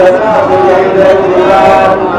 لنا في عند الله